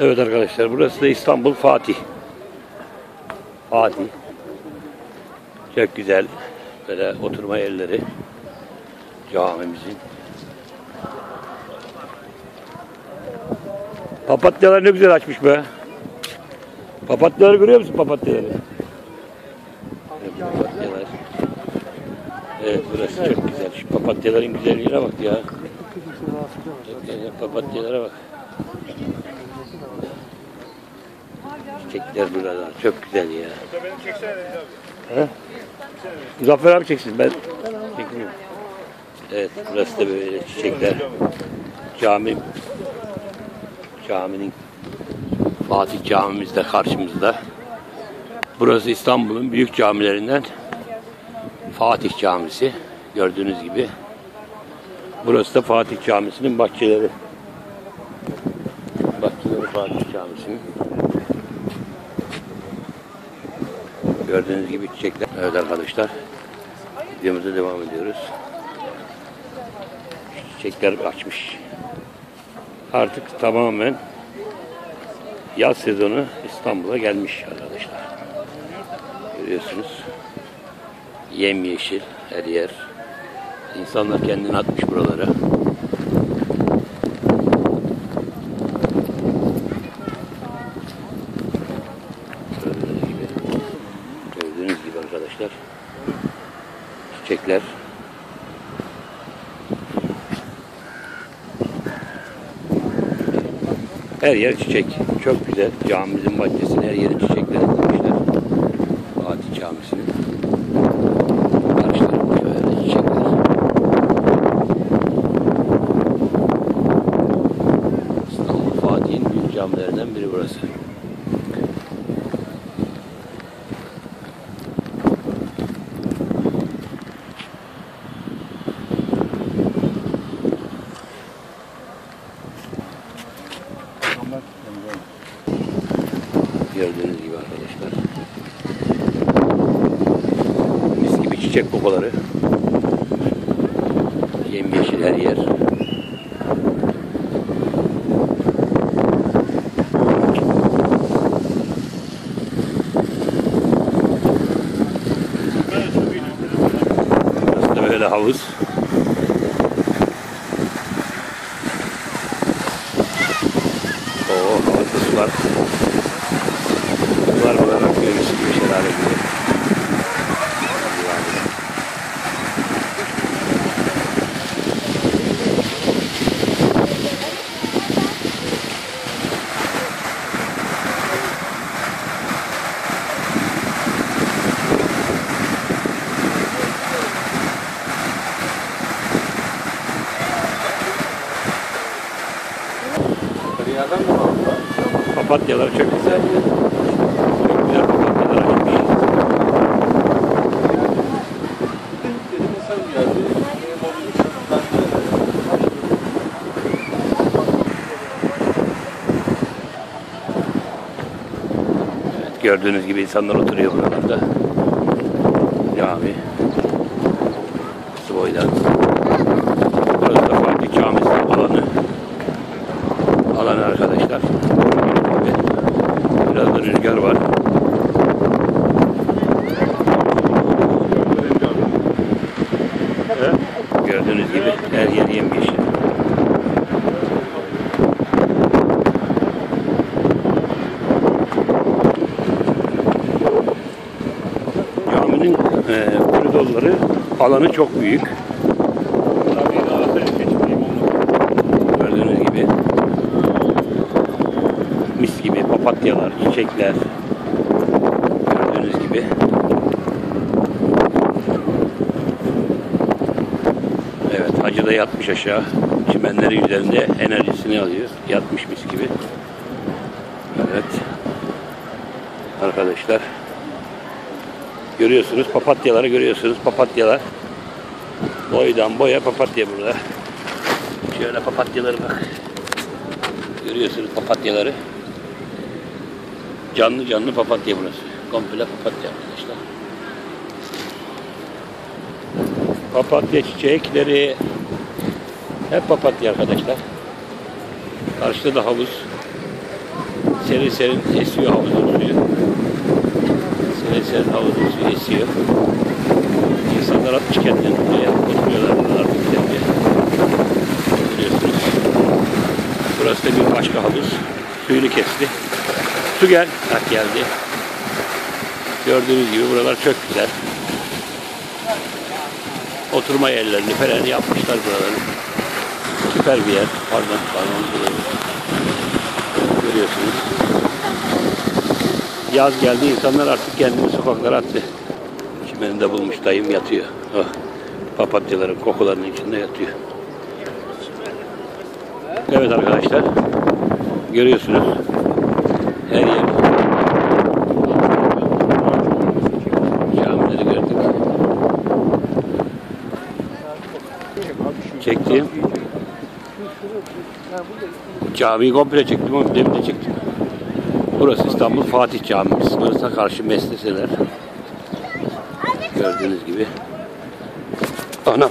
Evet arkadaşlar burası da İstanbul Fatih. Fatih. Çok güzel. Böyle oturma yerleri. Camimizin. Papatyalar ne güzel açmış be. Papatyaları görüyor musun papatyaları? Papatyalar. Evet burası çok güzel. Şu papatyaların güzelliğine bak ya. Papatyalara bak. Çiçekler burada. Çok güzel ya. He? Muzaffer abi çeksin ben çekmiyorum. Evet burası da böyle çiçekler. Cami caminin Fatih camimiz de karşımızda. Burası İstanbul'un büyük camilerinden Fatih Camisi. Gördüğünüz gibi. Burası da Fatih Camisi'nin bahçeleri. Bahçeleri Fatih Camisi'nin. Gördüğünüz gibi çiçekler. Evet arkadaşlar. Videomuza devam ediyoruz. Çiçekler açmış. Artık tamamen yaz sezonu İstanbul'a gelmiş arkadaşlar. Görüyorsunuz. Yemyeşil her yer. İnsanlar kendini atmış buralara. Gördüğünüz gibi. Gördüğünüz gibi arkadaşlar. Çiçekler. Her yer çiçek. Çok güzel. Camimizin bahçesine her yeri çiçekler. Fatih Camisi'nin. Karşılarında şöyle çiçekler. İstanbul Fatih'in büyük camilerinden biri burası. Gördüğünüz gibi arkadaşlar. Mis gibi çiçek kokuları. Yemyeşil her yer. Burası da böyle havuz. Papatyalar çok güzel. Çok güzel papatyalar açmış. Dedim insan geldi. Benim oğlum sınıftan Evet, gördüğünüz gibi insanlar oturuyor buralarda. Cami. Su boydan. Burası da Fatih Camisi alanı. Alanı arkadaşlar. Evet. Biraz da rüzgar var. Evet. Gördüğünüz gibi her yer yemyeşil. Caminin e, koridorları alanı çok büyük. Gördüğünüz gibi mis gibi papatyalar, çiçekler gördüğünüz gibi Hacı da yatmış aşağı çimenlerin üzerinde enerjisini alıyor yatmış mis gibi Evet arkadaşlar Görüyorsunuz papatyaları görüyorsunuz papatyalar. Boydan boya papatya burada. Şöyle papatyaları bak. Görüyorsunuz papatyaları. Canlı canlı papatya burası. Komple papatya arkadaşlar. Papatya çiçekleri. Hep papatya arkadaşlar. Karşıda da havuz. Serin serin esiyor havuzun suyu. Serin serin havuzun suyu esiyor. İnsanlar atmış kendini buraya. Oturuyorlar burada artık kendine. Görüyorsunuz. Burası da bir başka havuz. Suyunu kesti. Su gel. Bak geldi. Gördüğünüz gibi buralar çok güzel. Oturma yerlerini falan yapmışlar buraları. Süper bir yer. Pardon, pardon. Görüyorsunuz. Yaz geldi insanlar artık kendini sokaklara attı. Çimeninde bulmuş dayım yatıyor. Oh, papatyaların kokularının içinde yatıyor. Evet arkadaşlar. Görüyorsunuz. Her yer. Camileri gördük. Çektim. Camiyi komple çektim demin de çektim. Burası İstanbul Fatih Camimiz. Burası karşı mesleseler. Gördüğünüz gibi. Anam.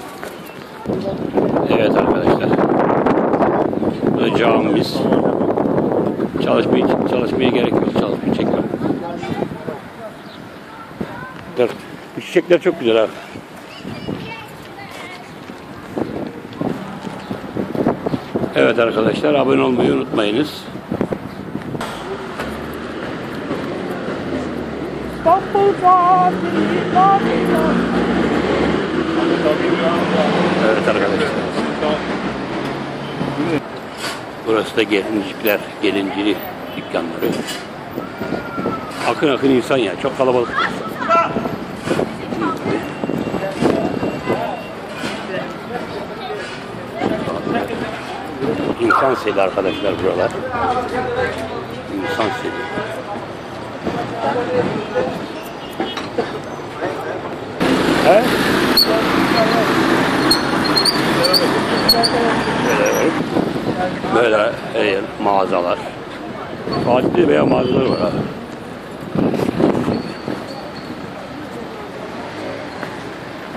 Evet arkadaşlar. Bu da camimiz. Çalışmaya, çalışmaya gerek yok. Çalışmayı çekmem. Çiçekler çok güzel abi. Evet arkadaşlar abone olmayı unutmayınız. Evet arkadaşlar. Burası da gelincikler, gelincili dükkanları. Akın akın insan ya, çok kalabalık. İnsan seli arkadaşlar buralar. İnsan seli. He? Böyle, böyle her mağazalar. Fatih'te veya mağazalar var.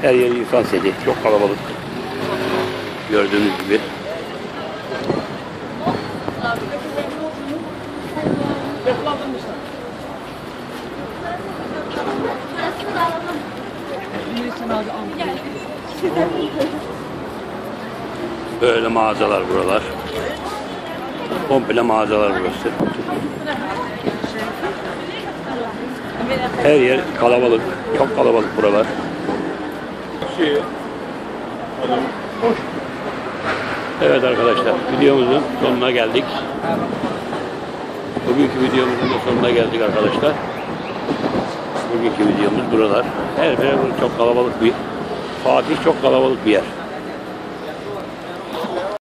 Her yer insan seli. Çok kalabalık. Gördüğünüz gibi. Böyle mağazalar buralar. Komple mağazalar burası. Her yer kalabalık. Çok kalabalık buralar. Şey, Evet arkadaşlar videomuzun sonuna geldik. Bugünkü videomuzun da sonuna geldik arkadaşlar. Bugünkü videomuz buralar. Her yer çok kalabalık bir Fatih çok kalabalık bir yer.